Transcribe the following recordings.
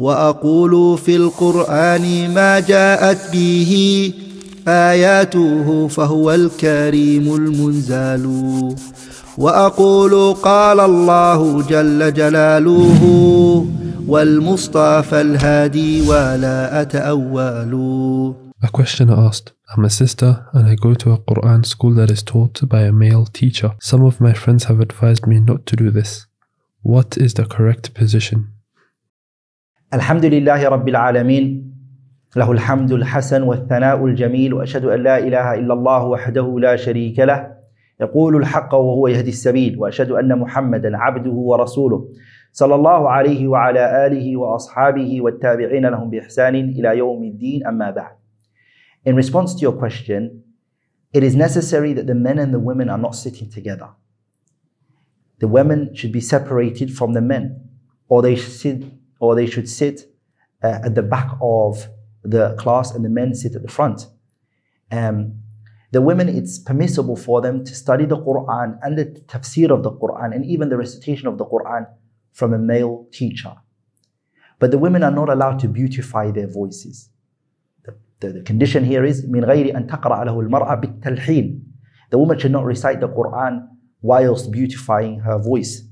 واقول في القران ما جاءت به اياته فهو الكريم المنزال واقول قال الله جل جلاله والمصطفى الهادي ولا اتاول A questioner asked, I'm a sister and I go to a Quran school that is taught by a male teacher. Some of my friends have advised me not to do this. What is the correct position? الحمد لله رب العالمين له الحمد الحسن والثناء الجميل واشهد ان لا اله الا الله وحده لا شريك له يقول الحق وهو يهدي السبيل واشهد ان محمدا عبده ورسوله صلى الله عليه وعلى اله واصحابه والتابعين لهم باحسان إلى يوم الدين اما بعد. In response to your question, it is necessary that the men and the women are not sitting together. The women should be separated from the men, or they should sit, or they should sit uh, at the back of the class, and the men sit at the front. Um, the women, it's permissible for them to study the Quran and the tafsir of the Quran, and even the recitation of the Quran from a male teacher. But the women are not allowed to beautify their voices. The, the, the condition here is من غير أن تقرأ له المرأة بالتلحين. The woman should not recite the Quran whilst beautifying her voice.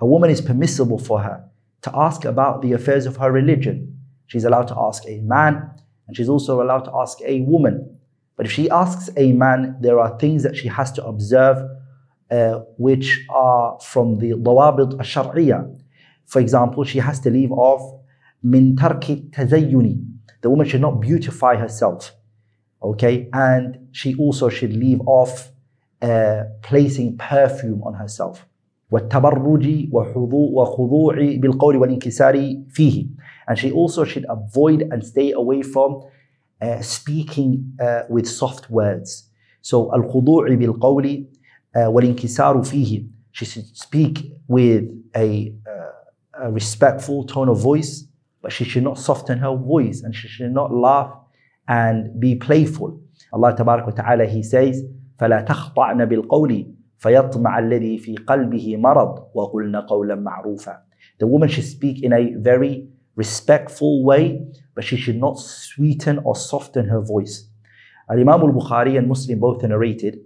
A woman is permissible for her to ask about the affairs of her religion. She's allowed to ask a man, and she's also allowed to ask a woman. But if she asks a man, there are things that she has to observe uh, which are from the dawabit al-shar'iyya. For example, she has to leave off min tarki tazayyuni. The woman should not beautify herself. Okay, and she also should leave off uh, placing perfume on herself. والتبرج وخضوع بالقول والانكسار فيه. And she also should avoid and stay away from uh, speaking uh, with soft words. So الخضوع بالقول uh, والانكسار فيه. She should speak with a, uh, a respectful tone of voice, but she should not soften her voice and she should not laugh and be playful. Allah Tabarak wa Ta'ala, He says, فلا تخطعن بالقول فيطمع الذي في قلبه مرض وقلن قولا معروفا. The woman should speak in a very respectful way, but she should not sweeten or soften her voice. Al-Imam al-Bukhari and Muslim both narrated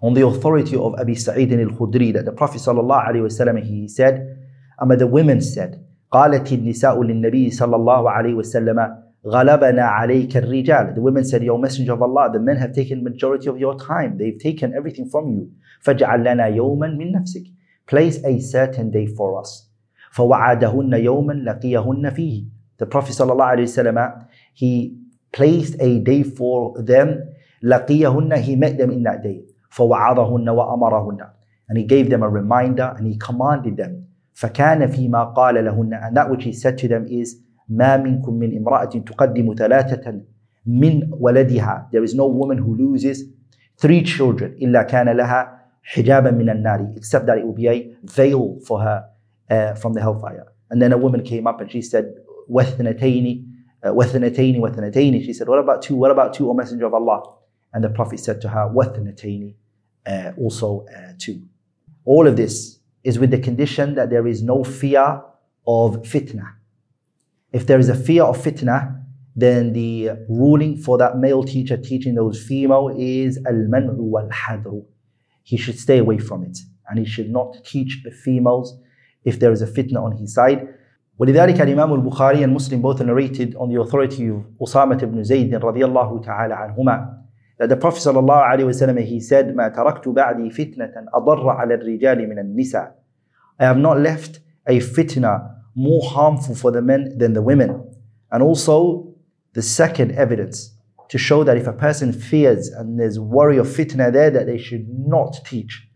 on the authority of Abi Sa'id al-Khudri that the Prophet sallallahu alaihi wasallam he said, Amma the women said, قالت النساء للنبي صلى الله عليه وسلم غلبنا عليك الرجال. The women said, Your Messenger of Allah, the men have taken majority of your time. They've taken everything from you. فاجعل لنا يوما من نفسك. Place a certain day for us. فوعدهن يوما لقيهن فيه. The Prophet صلى الله عليه وسلم, he placed a day for them. لقيهن, he met them in that day. فوعظهن وأمرهن. And he gave them a reminder and he commanded them. فكان فيما قال لهن and that which he said to them is ما منكم من امرأة تقدم ثلاثة من ولدها there is no woman who loses three children إلا كان لها حجابا من النار except that it will be a veil for her uh, from the hellfire and then a woman came up and she said واثنتين uh, واثنتين واثنتين she said what about two what about two O messenger of Allah and the prophet said to her واثنتين uh, also uh, two all of this is with the condition that there is no fear of fitna if there is a fear of fitna, then the ruling for that male teacher teaching those female is al-man'u wal-hadru. He should stay away from it. And he should not teach the females if there is a fitna on his side. ولذلك الإمام البخاري and Muslim both narrated on the authority of Usama ibn Zayd رضي الله تعالى عنهما that the Prophet صلى الله عليه وسلم he said ما تركت بعدي فتنة أضر على الرجال من النساء I have not left a fitna more harmful for the men than the women. And also, the second evidence to show that if a person fears and there's worry of fitna there, that they should not teach,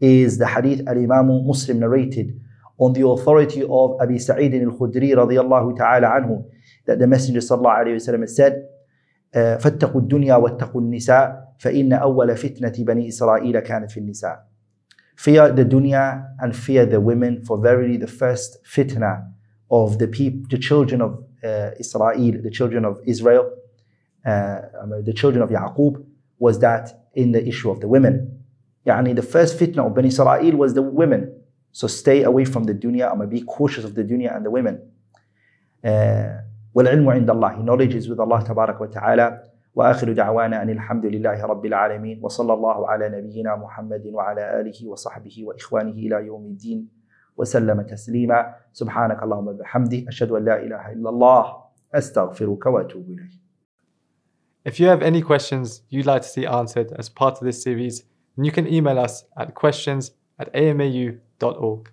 is the hadith Al Imam Muslim narrated on the authority of Abi Sa'id al Khudri radiallahu ta'ala anhu, that the Messenger sallallahu alayhi wa said, فاتقوا الدنيا واتقوا النساء فإن أول فتنة بني إسرائيل كانت في النساء. Fear the dunya and fear the women, for verily the first fitna of the people, the children of uh, Israel, the children of Israel, uh, the children of Yaqub, was that in the issue of the women. Yani the first fitna of Bani Israel was the women. So stay away from the dunya and be cautious of the dunya and the women. آه، والعلم عند الله knowledge is with Allah تبارك وتعالى وآخر دعوانا أن الحمد لله رب العالمين وصلى الله على نبينا محمد وعلى آله وصحبه وإخوانه إلى يوم الدين وسلم تسليما سبحانك اللهم وبحمدك أشهد أن لا إله إلا الله أستغفرك وأتوب إليك If you have any questions you'd like to see answered as part of this series, then you can email us at questions at amau.org.